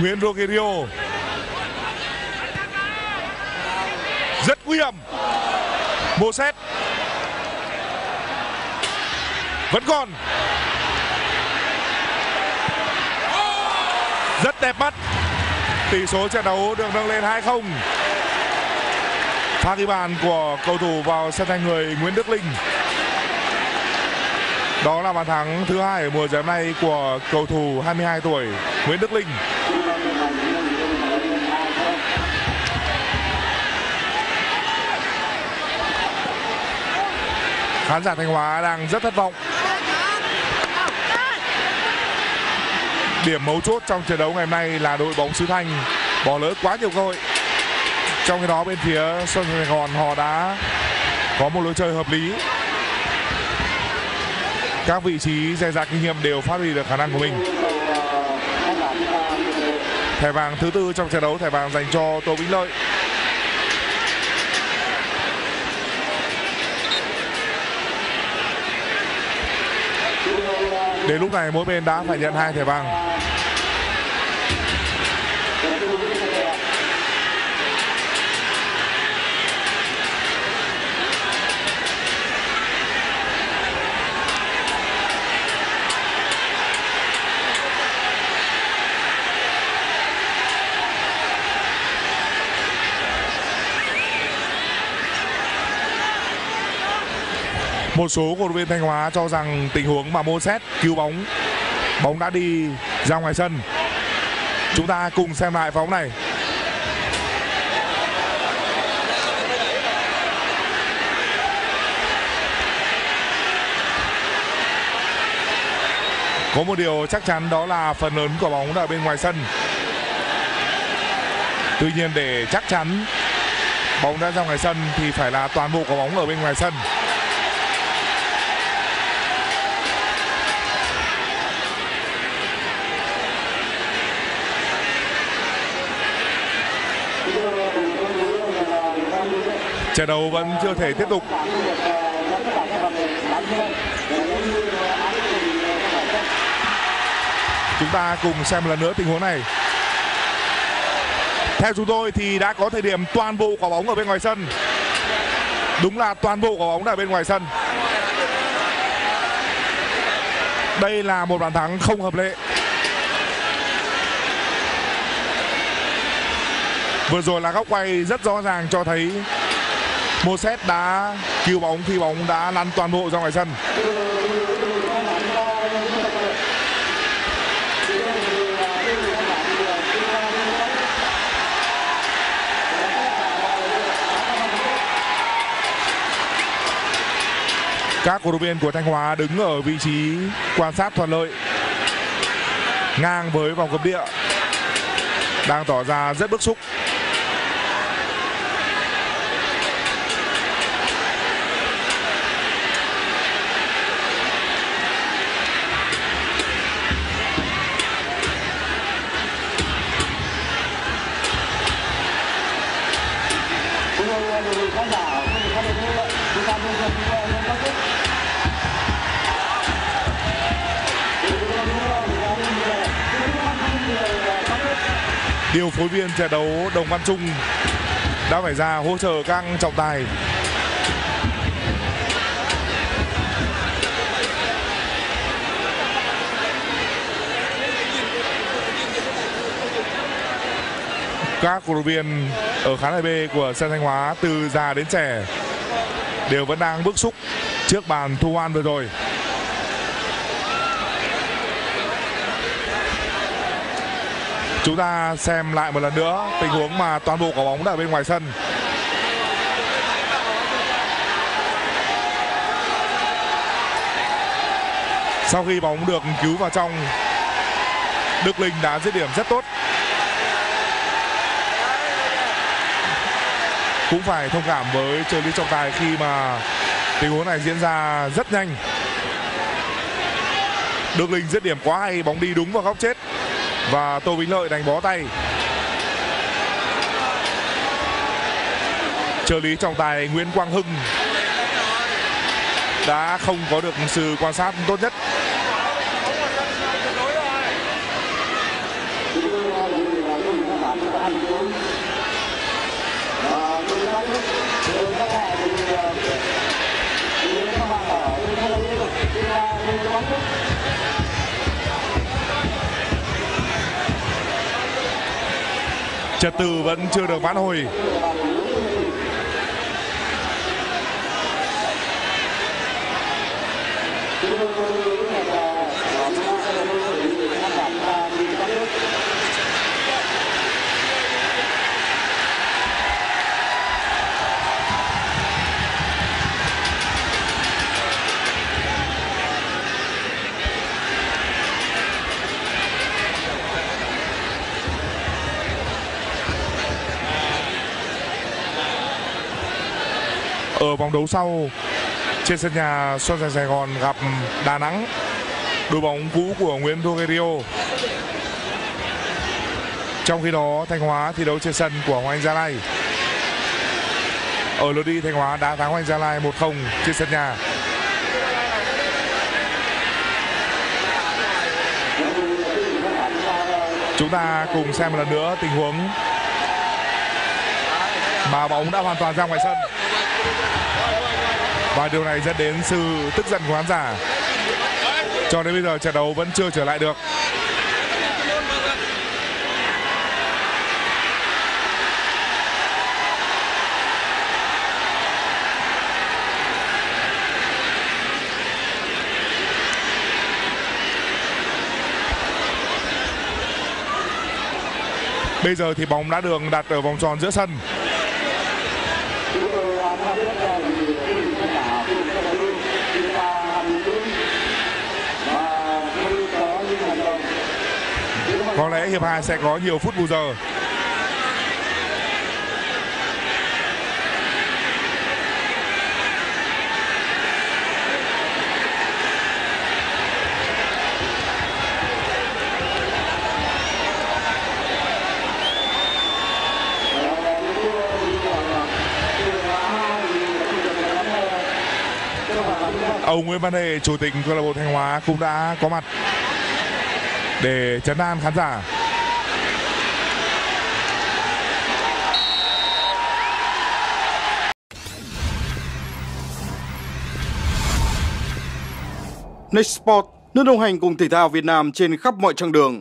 Nguyễn Rogerio. Rất nguy hiểm. Một xét. Vẫn còn. Rất đẹp mắt. Tỷ số trận đấu được nâng lên 2-0 pha ghi bàn của cầu thủ vào sân thay người Nguyễn Đức Linh đó là bàn thắng thứ hai ở mùa giải này của cầu thủ 22 tuổi Nguyễn Đức Linh. Khán giả Thanh Hóa đang rất thất vọng. Điểm mấu chốt trong trận đấu ngày hôm nay là đội bóng xứ Thanh bỏ lỡ quá nhiều cơ hội. Trong khi đó, bên phía Sơn Sài Gòn họ đã có một lối chơi hợp lý các vị trí dè dặt kinh nghiệm đều phát huy được khả năng của mình. Thẻ vàng thứ tư trong trận đấu, thẻ vàng dành cho Tô Vĩnh Lợi. Đến lúc này, mỗi bên đã phải nhận hai thẻ vàng. Một số cổ động viên Thanh Hóa cho rằng tình huống mà Moses xét cứu bóng bóng đã đi ra ngoài sân. Chúng ta cùng xem lại bóng này. Có một điều chắc chắn đó là phần lớn của bóng ở bên ngoài sân. Tuy nhiên để chắc chắn bóng đã ra ngoài sân thì phải là toàn bộ quả bóng ở bên ngoài sân. Trận đấu vẫn chưa thể tiếp tục. Chúng ta cùng xem một lần nữa tình huống này. Theo chúng tôi thì đã có thời điểm toàn bộ quả bóng ở bên ngoài sân. Đúng là toàn bộ quả bóng ở bên ngoài sân. Đây là một bàn thắng không hợp lệ. Vừa rồi là góc quay rất rõ ràng cho thấy Moses đã cứu bóng khi bóng đã lăn toàn bộ ra ngoài sân. Các cổ động viên của Thanh Hóa đứng ở vị trí quan sát thuận lợi, ngang với vòng cấm địa, đang tỏ ra rất bức xúc. Điều phối viên trận đấu Đồng Văn Trung đã phải ra hỗ trợ các trọng tài. Các cổ động viên ở khán đài B của sân Thanh Hóa từ già đến trẻ đều vẫn đang bức xúc trước bàn thu an vừa rồi. Chúng ta xem lại một lần nữa tình huống mà toàn bộ quả bóng đã ở bên ngoài sân. Sau khi bóng được cứu vào trong, Đức Linh đã dứt điểm rất tốt. Cũng phải thông cảm với trợ lý trọng tài khi mà tình huống này diễn ra rất nhanh. Đức Linh dứt điểm quá hay, bóng đi đúng vào góc chết. Và Tô Vĩnh Lợi đánh bó tay. Trợ lý trọng tài Nguyễn Quang Hưng đã không có được sự quan sát tốt nhất. Trật tự vẫn chưa được vãn hồi. Ở vòng đấu sau, trên sân nhà Xuân Thành Sài Gòn gặp Đà Nẵng. Đội bóng cũ của Nguyễn Rogerio trong khi đó, Thanh Hóa thi đấu trên sân của Hoàng Anh Gia Lai. Ở lượt đi, Thanh Hóa đã thắng Hoàng Anh Gia Lai 1-0 trên sân nhà. Chúng ta cùng xem một lần nữa tình huống mà bóng đã hoàn toàn ra ngoài sân và điều này dẫn đến sự tức giận của khán giả. Cho đến bây giờ trận đấu vẫn chưa trở lại được. Bây giờ thì bóng đã được đặt ở vòng tròn giữa sân. Có lẽ hiệp 2 sẽ có nhiều phút bù giờ. Ông Nguyễn Văn Hệ, chủ tịch câu lạc bộ Thanh Hóa cũng đã có mặt để chấn an khán giả. Next Sport, nước đồng hành cùng thể thao Việt Nam trên khắp mọi chặng đường.